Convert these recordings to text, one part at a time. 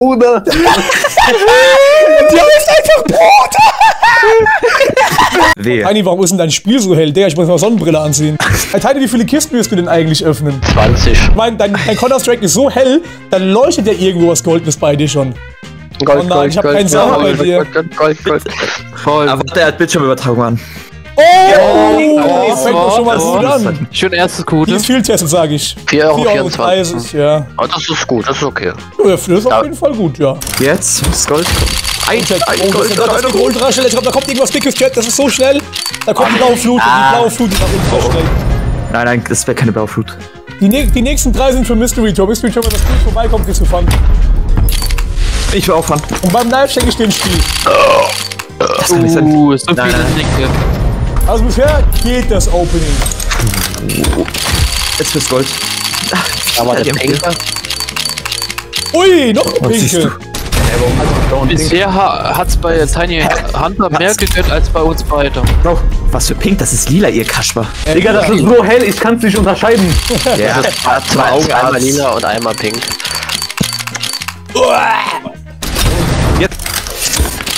Bruder. Die heißt einfach Brot! Wehe. Tiny, warum ist denn dein Spiel so hell? Digga, ich muss mal Sonnenbrille anziehen. Hey, Tiny, wie viele Kisten wirst du denn eigentlich öffnen? 20. Ich meine, dein, dein Counter-Strike ist so hell, dann leuchtet ja irgendwo was Goldenes bei dir schon. Gold, Oh nein, ich hab keinen Sauer bei dir. Gold, Gold, Gold, Gold. Voll. Aber der hat Bildschirmübertragung an. Oh! Oh, das fängt doch schon mal das gut an. Schön erstes Die Gute. ist viel testet, sag ich. 4,24 Euro. 4,30 Euro, ja. Oh, das ist gut, das ist okay. Ja, das ist auf jeden Fall gut, ja. Jetzt muss Gold. Ein, Chat, ein oh, das, Gold, das, das geht ultra schnell. Ich glaube, da kommt irgendwas dickes, Chat. Das ist so schnell. Da kommt die blaue Flut. Die blaue Flut ist auch ultra schnell. Nein, nein, das wäre keine Blauflut. Die, ne die nächsten drei sind für Mystery Tour. Mystery Tour, wenn das Spiel vorbeikommt, kriegst du Fun. Ich will auffahren. Und beim Live schenke ich dir ein Spiel. Das kann nicht sein. Uh, so Nein, viele nein. Also bisher geht das Opening. Jetzt fürs Gold. Aber der Ja, Pinker, Ui, noch eine Was siehst Pinke. du? Bisher ha hat's bei Tiny Hunter mehr gegönnt als bei uns beide. Bro, was für Pink? Das ist lila, ihr Kasper. Digga, das ist so hell, ich kann's nicht unterscheiden. Ja, hat zwei Augen, einmal lila und einmal pink.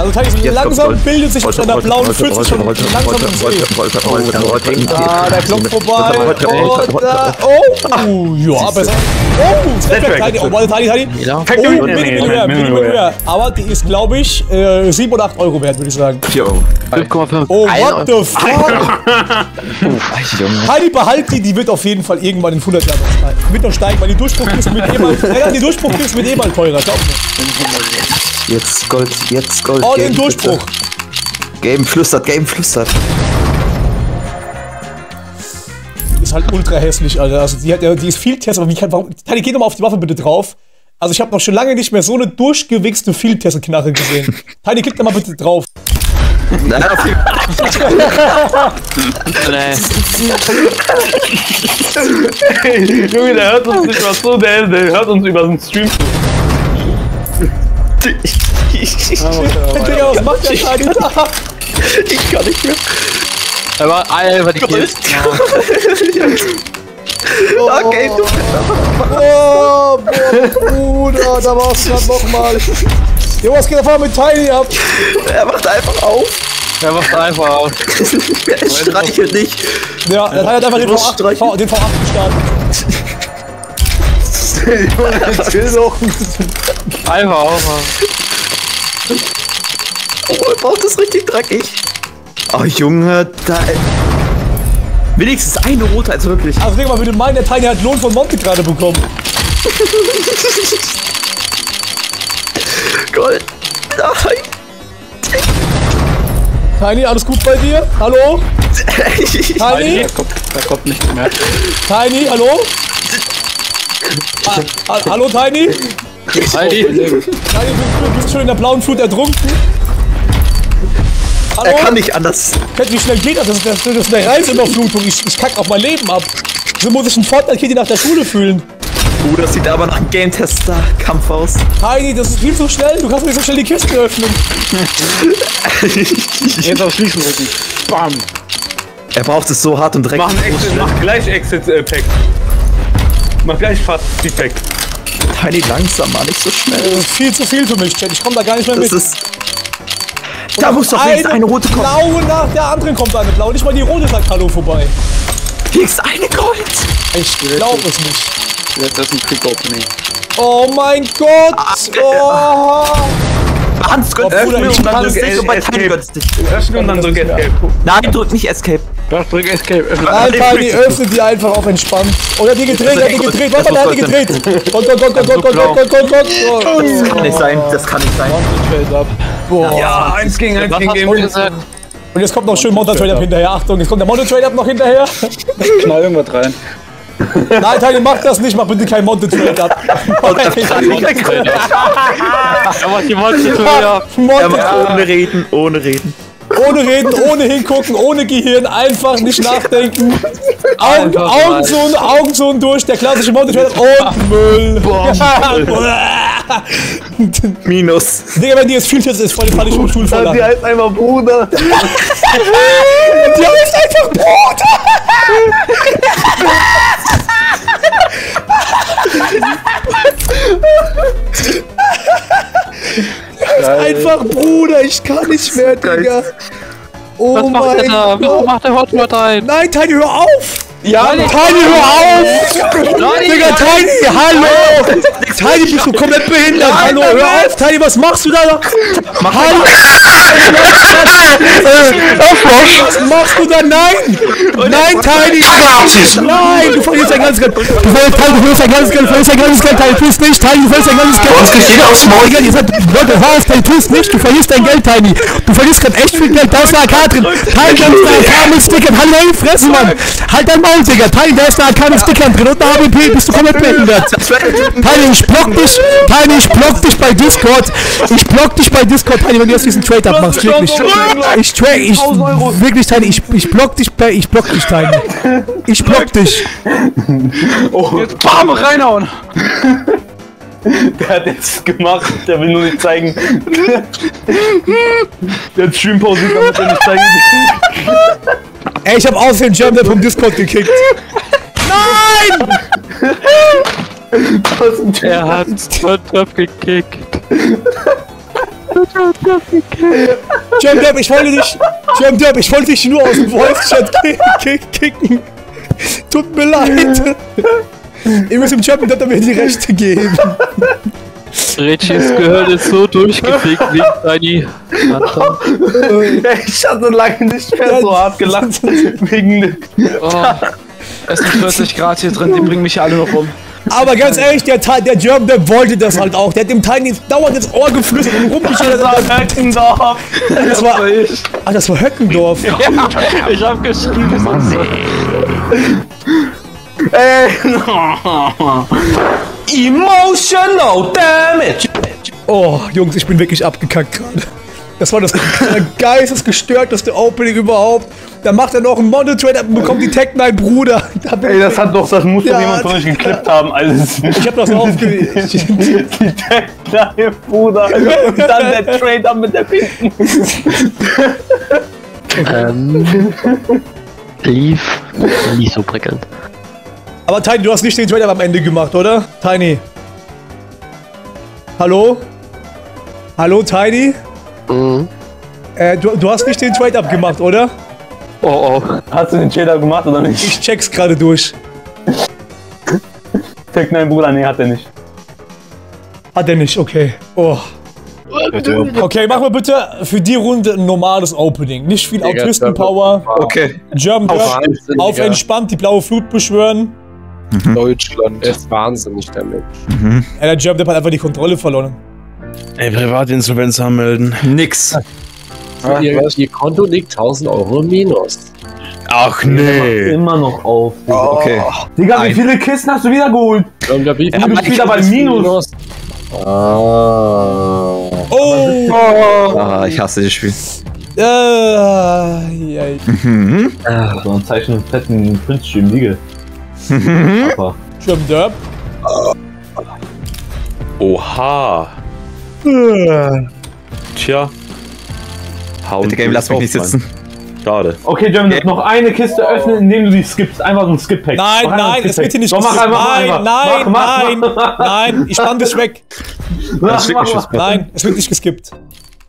Also Jetzt langsam bildet sich mit einer blauen Pfütze schon langsam im See. Ah, der Klopf vorbei. Da, oh, ja, besser. Oh, Snapback, oh, warte, Tiny. Ja. Oh, Factory- Mini, nee, Mini, nee, höher, Mini- Mini, Mini- höher. Aber die ist, glaube ich, äh, 7 oder 8 Euro wert, würde ich sagen. 4 Euro. 5,5. Oh, what the fuck? Tiny, behalt die, die wird auf jeden Fall irgendwann in 100 Jahren noch steigen. Wird noch steigen, weil die Durchbruchkiste mit ja, die Durchbruchkiste mit mal teurer, glaub mir. Jetzt Gold, jetzt Gold. All Game, in Durchbruch. bitte. Game flüstert, Game flüstert. ist halt ultra hässlich, Alter. Also die, hat, ja- die ist viel Test, aber wie kann, warum, Tani, geh doch mal auf die Waffe bitte drauf. Also ich habe noch schon lange nicht mehr so eine durchgewichste Field-Test-Knarre gesehen. Tani, klick da mal bitte drauf. Nein, auf jeden Nee. Junge, der hört uns nicht was so, der, der hört uns über den Stream zu. Digga, was macht der Tani da? Ich kann nicht mehr. Aber einfach die Kills. Okay, du. Oh, boah, Bruder, da war's grad nochmal. Jo, was geht da vorne mit Tiny ab? Er macht einfach auf. Er macht einfach auf. Er streichelt nicht. Ja, Tiny hat einfach den muss V8, streichen. V, den V8 gestartet. Einfach auf. Oh, er braucht das richtig dreckig. Oh, Junge, da. Wenigstens eine rote als wirklich. Also, denk mal, würde meinen, der Tiny hat Lohn von Monte gerade bekommen. Gold. Nein. Tiny, alles gut bei dir? Hallo? Tiny? Da kommt nichts mehr. Tiny, hallo? Ah, ah, hallo, Tiny? Heidi. Tiny, bist du, bist du schon in der blauen Flut ertrunken? Hallo? Er kann nicht anders. Wie schnell geht das? Das ist, das ist eine Reizüberflutung. Ich, ich kack auf mein Leben ab. So muss ich ein Fortnite-Kind nach der Schule fühlen. Oh, das sieht aber nach einem Game-Tester-Kampf aus. Tiny, das ist viel zu schnell. Du kannst nicht so schnell die Kiste öffnen. Jetzt auf Schließen drücken. Bam. Er braucht es so hart und dreckig. Mach, Exit, mach gleich Exit-Pack. Mach gleich fast Tiny langsamer, nicht so schnell. Das ist viel zu viel für mich, Chat. Ich komm da gar nicht mehr Das mit. ist. Da muss doch wenigstens eine rote kommen. blaue nach der anderen kommt eine blaue. Nicht mal die rote sagt Hallo vorbei. Hier ist eine Gold. Ich glaube es nicht. Jetzt ist ein Quick Opening. Oh mein Gott! Oh. Hans, Gott, öffne und dann drück das Escape. Öffne und dann drück Escape. Nein, drück nicht Escape. Doch, drück Escape. Öffne. Nein, Tiny, öffne die einfach auf entspannt. Oh, er hat die gedreht, er hat die gedreht. Warte mal, er hat die gedreht. Gott, Gott, Gott, Gott, Gott, Gott, Gott, Gott, Gott, Gott. Das kann nicht sein, das kann nicht sein. Boah. Ja, eins gegen eins Was gegen hast du Game. gesagt? Und jetzt kommt noch schön Monster Trade Up hinterher. Achtung, jetzt kommt der Monster Trade Up noch hinterher. Knall irgendwas rein. Nein, Tiny, mach das nicht. Mach bitte kein Monster Trade Up. Aber die Monster wieder. Monster Er macht ohne reden, ohne reden. Ohne reden, ohne hingucken, ohne Gehirn, einfach nicht nachdenken. Augen, Augen zu und Augen zu und durch, der klassische Up und Müll. Minus. Digga, wenn die jetzt viel ist, voll falle ich vom Stuhl voll Die heißt einfach Bruder. Die heißt einfach Bruder! Einfach Bruder, ich kann nicht mehr, Digga. Oh Was macht er mein da? Warum macht der Hotspot ein? Nein, Tiny, hör auf! Ja, Tiny, hör auf! Tiny, hallo! Tiny, bist du komplett behindert? Hallo, hör auf! Tiny, was machst du da? Hallo! Was machst du da? Nein! Nein, Tiny! Nein, du verlierst dein ganzes Geld! Du verlierst, Tiny, du verlierst dein ganzes Geld, du verlierst dein ganzes Geld, Tiny, tu es nicht, Tiny, du verlierst dein ganzes Geld! Kriegt jeder aufs Maul. Digga, ihr seid, Leute, hör auf, Tiny, tu es nicht, du verlierst dein Geld, Tiny! Du verlierst gerade echt viel Geld, da ist eine AK drin! Tiny, da ist eine AK mit Stickern, halt deine Fresse, Mann! Halt dein Maul, Digga! Tiny, da ist eine AK mit Stickern drin und eine AWP, bist du komplett behindert! Tiny, ich block dich! Tiny, ich block dich bei Discord! Ich block dich bei Discord, Tiny, wenn du jetzt diesen Trade abmachst, wirklich! Ich trade, ich, wirklich, Tiny, ich, ich block dich bei, ich block dich, Tiny! Ich block dich! Bam, reinhauen! Der hat jetzt gemacht, der will nur nicht zeigen. Der hat Stream pausiert, damit er nicht zeigen Ey, ich hab außerdem Jam vom Discord gekickt! Er hat Hotspot gekickt. Jam Depp, ich wollte dich. Jam Depp, ich wollte dich nur aus dem ki- kicken. Tut mir leid. Ihr müsst dem Jam Depp mir die Rechte geben. Richie's Gehirn ist so durchgefickt wie Tiny. Ich hatte lange nicht mehr so hart gelacht. Wegen. Oh, Es sind 40 Grad hier drin, die bringen mich alle noch um. Aber ganz ehrlich, der, Ti- der Jam Depp wollte das halt auch. Der hat dem Tiny dauernd ins Ohr geflüstert und rumgeschüttelt. Höckendorf. Das war. Ah, das war Höckendorf. ich hab geschrieben. Ey, Emotional Damage! Oh, Jungs, ich bin wirklich abgekackt gerade. Das war das geistesgestörteste Opening überhaupt. Da macht er noch einen Model Trade und bekommt die Tech 9 Bruder. Da ey, das hat doch, das muss Ja, doch jemand von euch geklippt haben, alles. ich hab das aufgelegt. Der kleine Bruder. Und dann der Trade mit der Pinken. Ähm, lief nicht so prickelnd. Aber Tiny, du hast nicht den Trade am Ende gemacht, oder? Tiny. Hallo? Hallo, Tiny? Mhm. Äh, du, du hast nicht den Trade-Up gemacht, oder? Oh oh. Hast du den Trader gemacht oder nicht? Ich check's gerade durch. Tech 9 Bruder, nee, hat er nicht. Hat er nicht, okay. Oh. Okay, machen wir bitte für die Runde ein normales Opening. Nicht viel Autisten-Power. Okay. German Wahnsinniger. auf entspannt die blaue Flut beschwören. Deutschland. Er ist wahnsinnig damit. Ja, der German hat einfach die Kontrolle verloren. Ey, Privatinsolvenz anmelden. Nix. Ihr, ihr Konto liegt 1000 Euro im Minus. Ach nee. Immer noch auf. Digga. Okay. Digga, wie viele Kisten hast du wieder geholt? Und da wie du bist wieder bei Minus. Ah. Oh! Ah, ich hasse das Spiel. Äh, ja, So ein Zeichen und fetten Printstream liege. Aber German Dirt. Oha. Tja. Hauen Bitte, Game, lass mich nicht sitzen. Schade. Okay, German, noch eine Kiste öffnen, indem du die skippst. Einfach so ein Skip-Pack. Nein, Mach nein, es wird hier nicht Doch, mach geskippt. einfach, mach Nein, einfach. nein, Mach, mach, nein, mach. nein, ich spann dich weg. Mach, mach, mach. jetzt Nein, es wird nicht geskippt.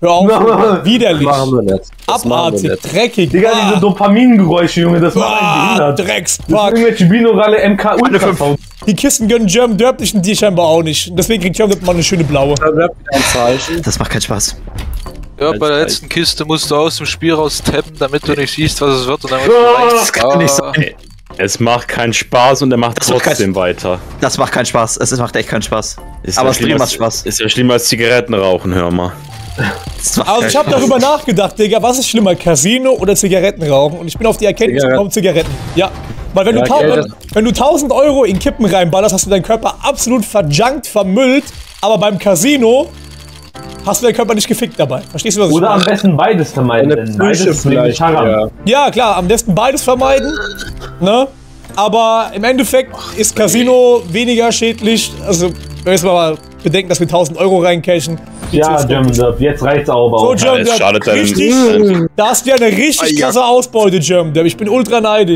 Hör auf. Mach. Widerlich. Machen wir nicht. Das machen wir Abartig. nicht. Dreckig. Digga, Ah, diese Dopamingeräusche, Junge, das macht einen ah, behindert. Dreckspack. irgendwelche binaurale MK Ultrasound. Die Kisten gönnen German Derp nicht und die scheinbar auch nicht. Deswegen kriegt German Derp mal eine schöne blaue. Ein. Das macht keinen Spaß. Ja, bei der letzten Kiste musst du aus dem Spiel raus tappen, damit du nicht siehst, was es wird. Und dann Das kann nicht Ah. sein. Es macht keinen Spaß und er macht Das trotzdem weiter. Das macht keinen Spaß. Es macht echt keinen Spaß. Ist Aber ja es macht als- Spaß. Ist ja schlimmer als Zigaretten rauchen, hör mal. Also ich habe darüber nachgedacht, Digga, was ist schlimmer, Casino oder Zigaretten rauchen? Und ich bin auf die Erkenntnis Zigaretten. gekommen, Zigaretten. Ja. Weil wenn, du Ja, tau- Geld wenn, wenn du 1000 Euro in Kippen reinballerst, hast du deinen Körper absolut verjunkt, vermüllt. Aber beim Casino hast du deinen Körper nicht gefickt dabei. Verstehst du, was ich Oder am meine? besten beides vermeiden. Beides vielleicht. Ja. Ja, klar, am besten beides vermeiden. Ne? Aber im Endeffekt ist Casino weniger schädlich. Also, wenn wir jetzt mal bedenken, dass wir 1000 Euro reincashen. Ja, Dub, jetzt reicht's auch aber So, auch. German es Dub, schadet deinem- richtig, das wäre eine richtig ja. krasse Ausbeute, German Dub. Ich bin ultra neidisch.